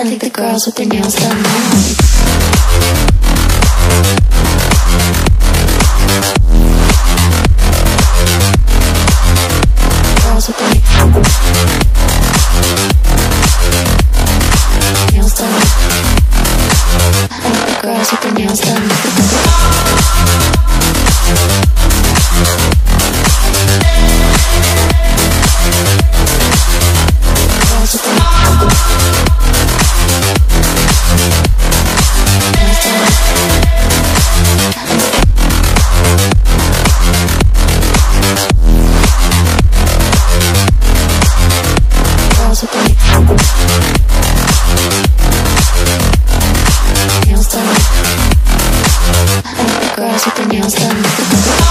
I think the girls with their nails done now. Girls with their nails done. The girls with their nails done. with the nails done.